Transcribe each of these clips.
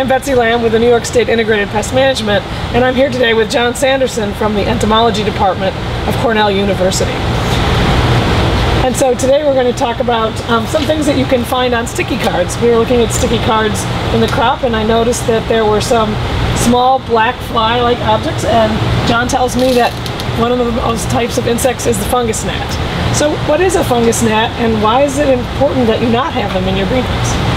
am Betsy Lamb with the New York State Integrated Pest Management, and I'm here today with John Sanderson from the Entomology Department of Cornell University. And so today we're going to talk about um, some things that you can find on sticky cards. We were looking at sticky cards in the crop, and I noticed that there were some small black fly-like objects, and John tells me that one of those types of insects is the fungus gnat. So what is a fungus gnat, and why is it important that you not have them in your greenhouse?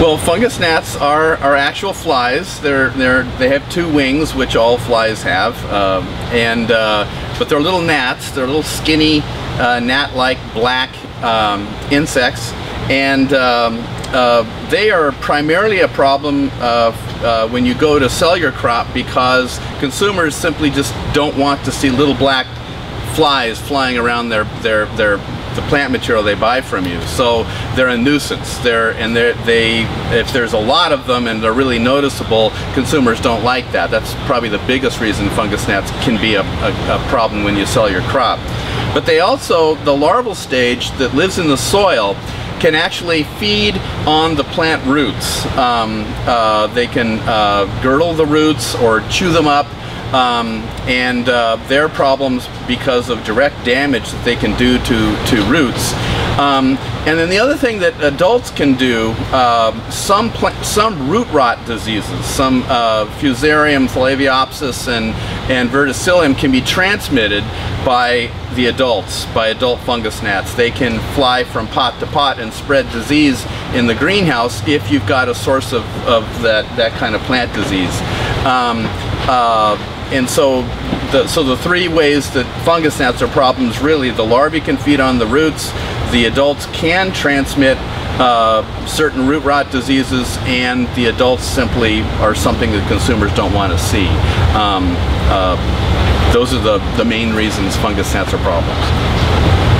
Well, fungus gnats are, are actual flies. They're, they're, they have two wings, which all flies have, um, and uh, but they're little gnats. They're little skinny, uh, gnat-like black um, insects, and um, uh, they are primarily a problem uh, uh, when you go to sell your crop because consumers simply just don't want to see little black flies flying around their their their the plant material they buy from you. So they're a nuisance. They're and they're, they if there's a lot of them and they're really noticeable, consumers don't like that. That's probably the biggest reason fungus gnats can be a, a, a problem when you sell your crop. But they also the larval stage that lives in the soil can actually feed on the plant roots. Um, uh, they can uh, girdle the roots or chew them up um, and uh, their problems because of direct damage that they can do to, to roots. Um, and then the other thing that adults can do, uh, some some root rot diseases, some uh, Fusarium, Thielaviopsis, and, and Verticillium can be transmitted by the adults, by adult fungus gnats. They can fly from pot to pot and spread disease in the greenhouse if you've got a source of, of that, that kind of plant disease. Um, uh, and so the, so the three ways that fungus gnats are problems really, the larvae can feed on the roots, the adults can transmit uh, certain root rot diseases and the adults simply are something that consumers don't want to see. Um, uh, those are the, the main reasons fungus gnats are problems.